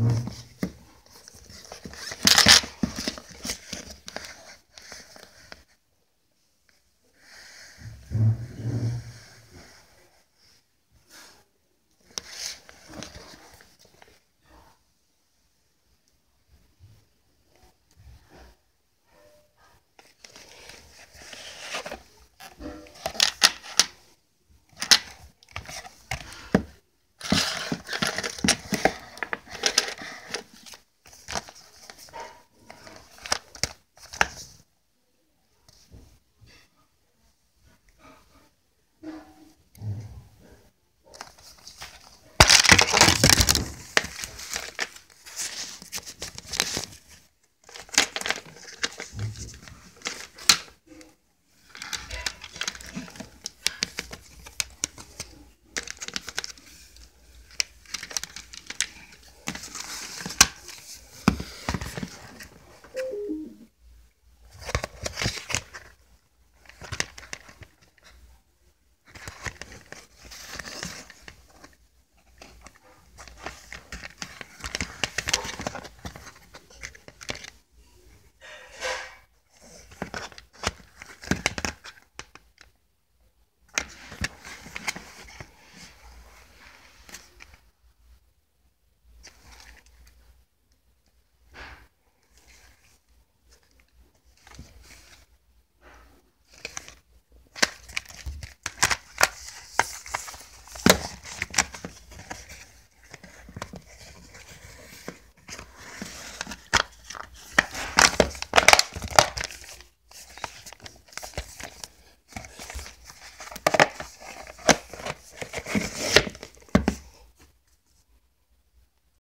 Mm-hmm.